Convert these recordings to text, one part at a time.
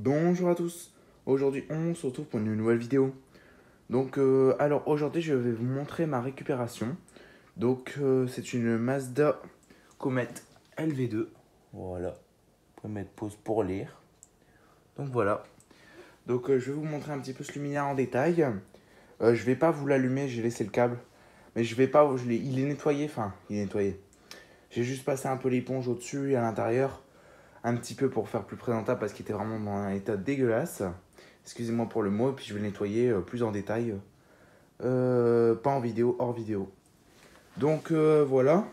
Bonjour à tous, aujourd'hui on se retrouve pour une nouvelle vidéo. Donc euh, alors aujourd'hui je vais vous montrer ma récupération. Donc euh, c'est une Mazda Comet LV2. Voilà, vous pouvez mettre pause pour lire. Donc voilà. Donc euh, je vais vous montrer un petit peu ce luminaire en détail. je vais pas vous l'allumer, j'ai laissé le câble. Mais je vais pas, je il est nettoyé, enfin il est nettoyé. J'ai juste passé un peu l'éponge au-dessus et à l'intérieur un petit peu pour faire plus présentable parce qu'il était vraiment dans un état dégueulasse. Excusez-moi pour le mot, puis je vais le nettoyer euh, plus en détail. Euh, pas en vidéo, hors vidéo. Donc euh, voilà.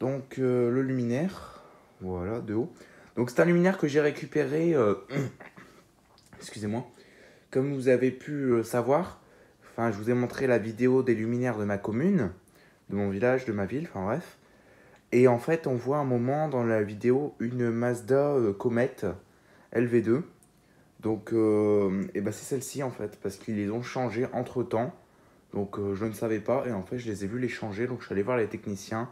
Donc le luminaire. Voilà, de haut. Donc c'est un luminaire que j'ai récupéré. Excusez-moi. Comme vous avez pu savoir, enfin je vous ai montré la vidéo des luminaires de ma commune, de mon village, de ma ville, enfin bref. Et en fait, on voit un moment dans la vidéo une Mazda euh, Comet LV2. Donc, euh, ben c'est celle-ci en fait, parce qu'ils les ont changés entre temps. Donc, euh, je ne savais pas, et en fait, je les ai vus les changer. Donc, je suis allé voir les techniciens,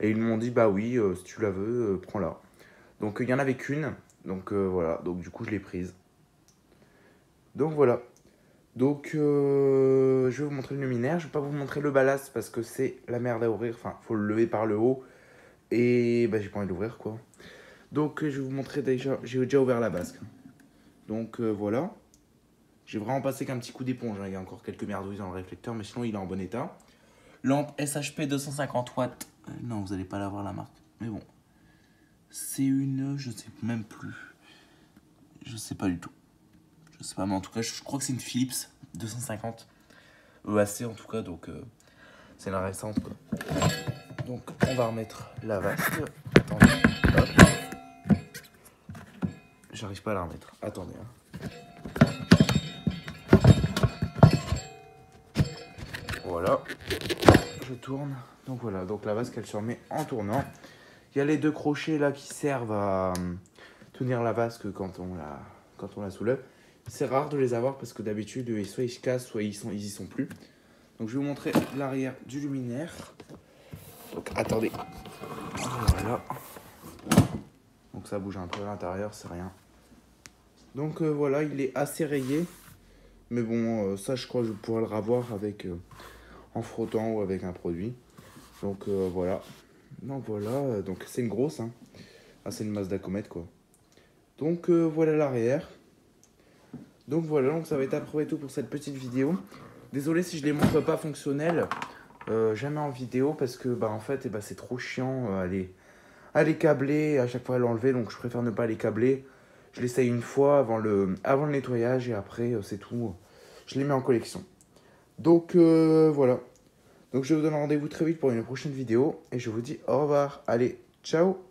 et ils m'ont dit Bah oui, si tu la veux, prends-la. Donc, il y en avait qu'une. Donc, voilà, donc du coup, je l'ai prise. Donc, voilà. Donc, je vais vous montrer le luminaire. Je ne vais pas vous montrer le ballast parce que c'est la merde à ouvrir. Enfin, il faut le lever par le haut. Et bah, j'ai pas envie d'ouvrir quoi. Donc je vais vous montrer déjà, j'ai déjà ouvert la basque. Donc euh, voilà. J'ai vraiment passé qu'un petit coup d'éponge, hein. il y a encore quelques merdouilles dans le réflecteur, mais sinon il est en bon état. Lampe SHP 250 watts. Euh, non, vous n'allez pas la voir la marque. Mais bon. C'est une, je sais même plus. Je sais pas du tout. Je sais pas, mais en tout cas, je, crois que c'est une Philips 250. EAC en tout cas, donc euh, c'est la récente quoi. Donc on va remettre la vasque. Attendez. J'arrive pas à la remettre. Attendez. Hein. Voilà. Je tourne. Donc voilà. Donc la vasque elle se remet en tournant. Il y a les deux crochets là qui servent à euh, tenir la vasque quand on la, quand soulève. C'est rare de les avoir parce que d'habitude, soit ils se cassent, soit ils, ils y sont plus. Donc je vais vous montrer l'arrière du luminaire. Attendez. Voilà. Donc ça bouge un peu à l'intérieur, c'est rien. Donc euh, voilà, il est assez rayé. Mais bon, euh, ça je crois que je pourrais le ravoir avec euh, en frottant ou avec un produit. Donc voilà. Donc voilà, donc c'est une grosse. Hein. Ah, c'est une Mazda Comet quoi. Donc voilà l'arrière. Donc voilà, donc ça va être à peu tout pour cette petite vidéo. Désolé si je les montre pas fonctionnels. Euh, jamais en vidéo parce que bah en fait eh bah, c'est trop chiant euh, à, les, à les câbler à chaque fois à l'enlever donc je préfère ne pas les câbler. Je l'essaye une fois avant le, avant le nettoyage et après euh, c'est tout. Je les mets en collection. Donc voilà. Donc je vous donne rendez-vous très vite pour une prochaine vidéo et je vous dis au revoir. Allez ciao